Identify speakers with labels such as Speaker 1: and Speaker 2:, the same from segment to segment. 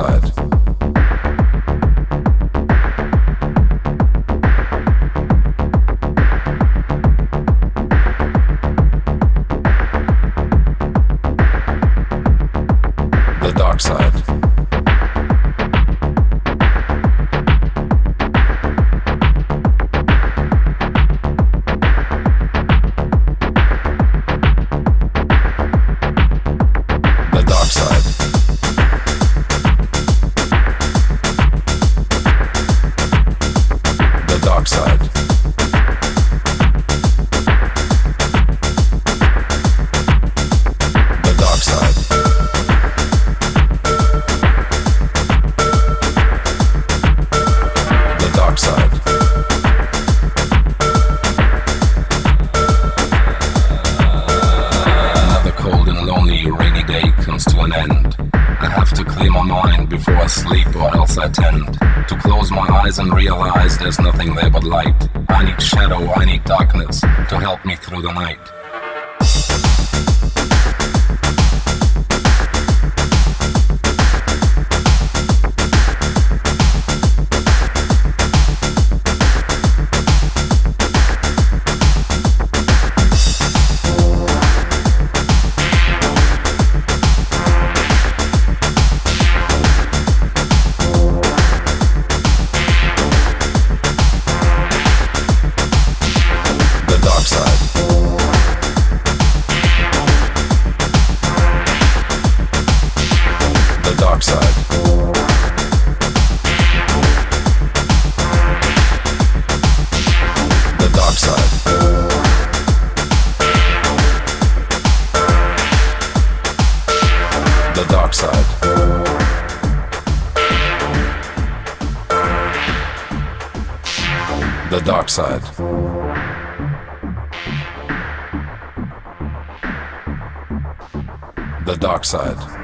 Speaker 1: side. the dark side. The dark side. The dark side. The dark side.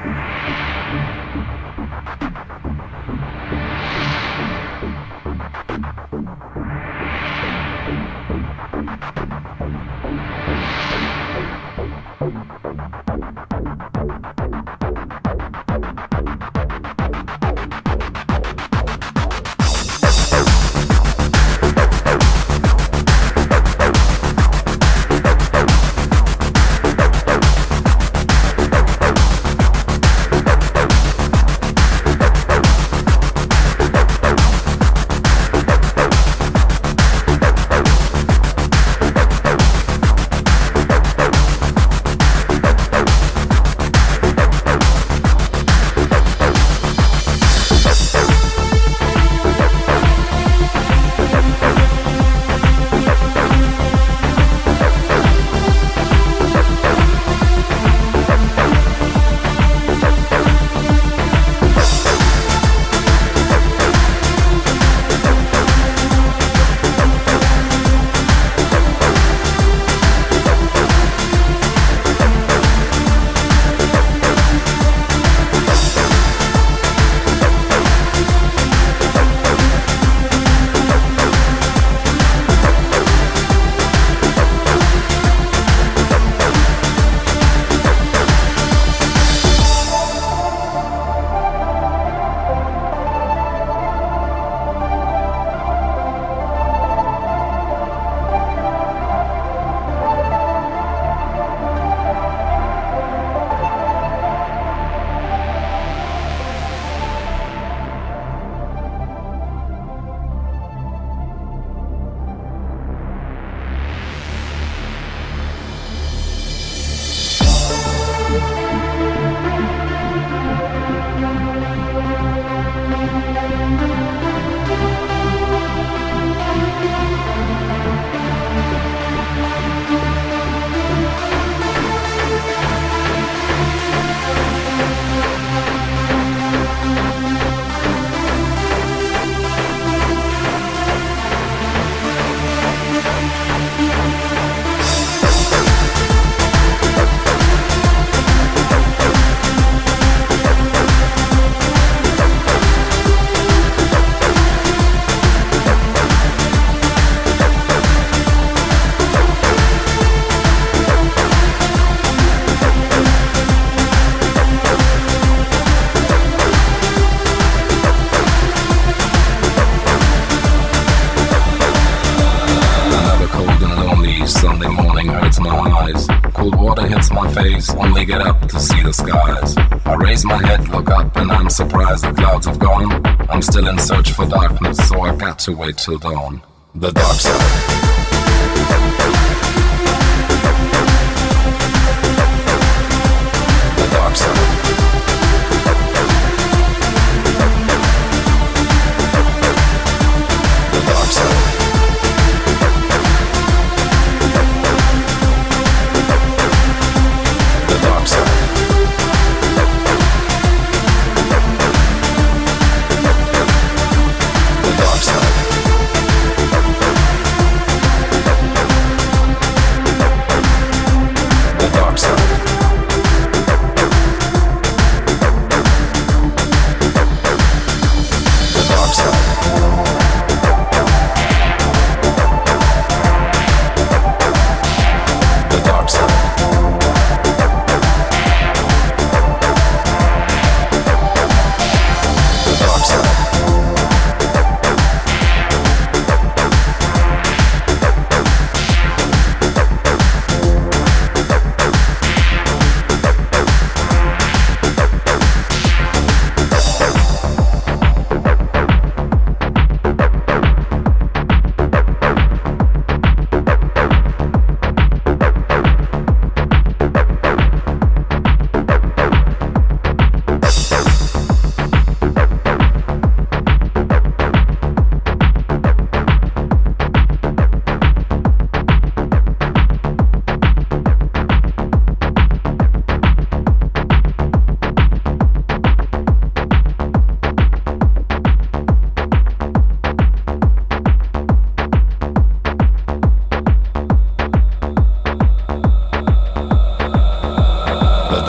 Speaker 1: My only get up to see the skies. I raise my head, look up, and I'm surprised the clouds have gone. I'm still in search for darkness, so I've got to wait till dawn. The dark side.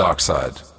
Speaker 1: dark side.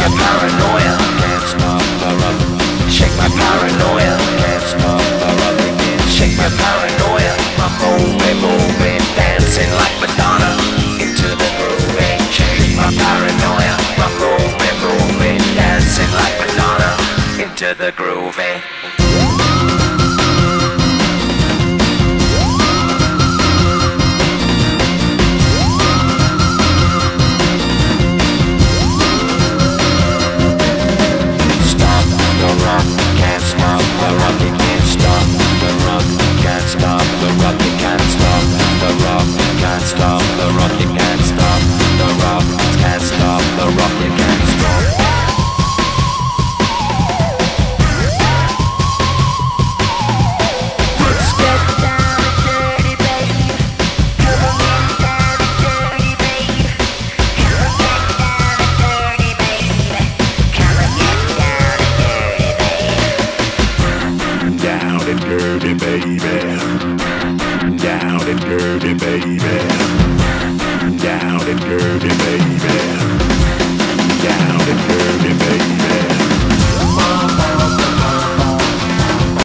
Speaker 2: my paranoia, dance
Speaker 3: my paranoia.
Speaker 2: Shake my paranoia, dance my paranoia. Shake my paranoia, my moving, moving, dancing like Madonna into the groove. Shake my paranoia, my moving, moving, dancing like Madonna into the groove. rocket can't stop, the rock can't stop, the rocket can't stop, the rocket can't stop,